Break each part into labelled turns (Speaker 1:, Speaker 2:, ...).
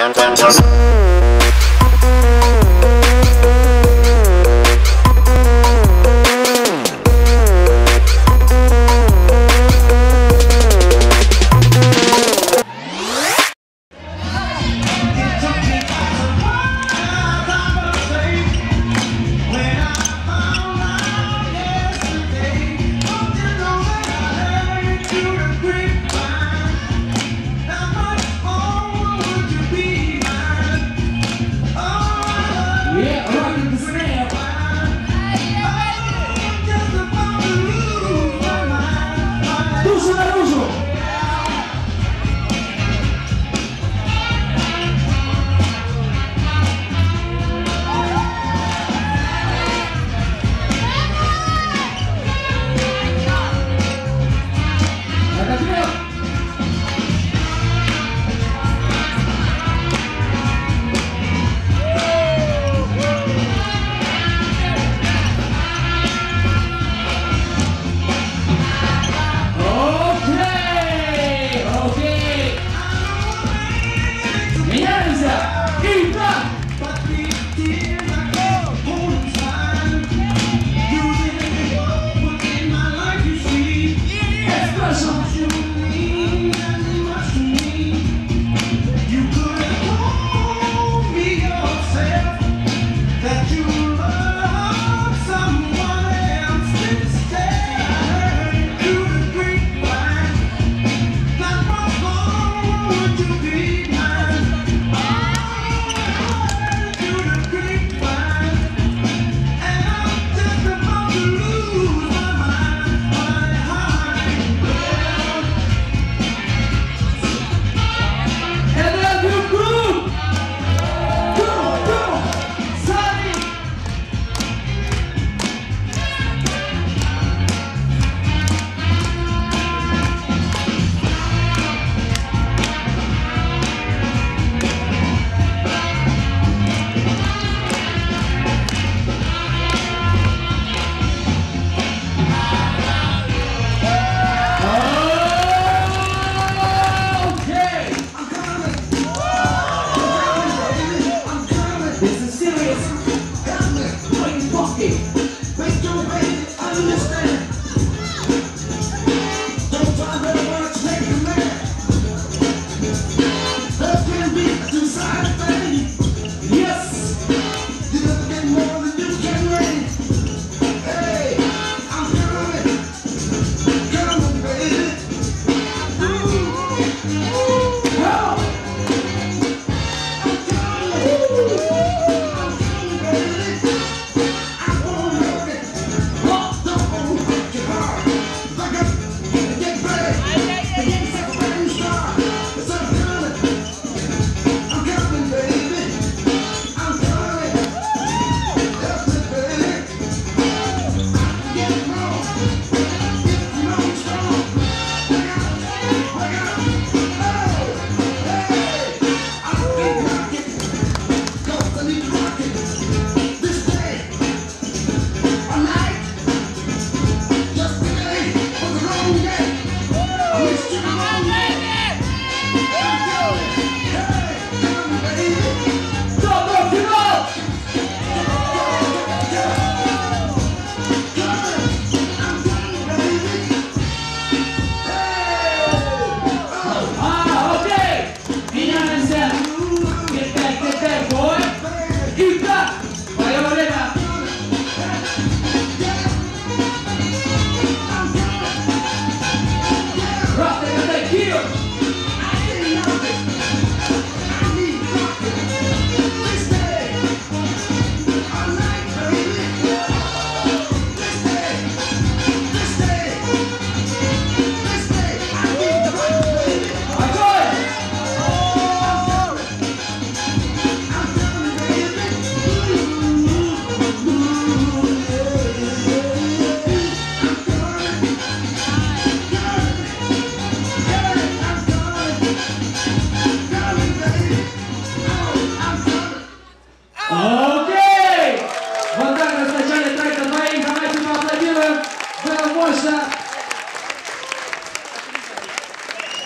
Speaker 1: I'm, I'm,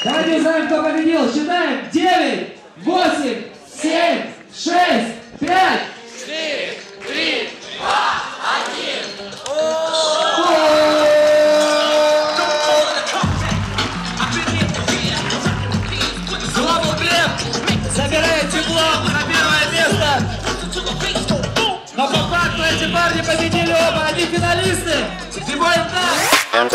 Speaker 2: Давайте узнаем, кто победил. Считаем. 9, 8, 7, 6, 5, 4, 3, 2, 1. Два проблем. Забираете парни победили оба. Они финалисты. Зимой так.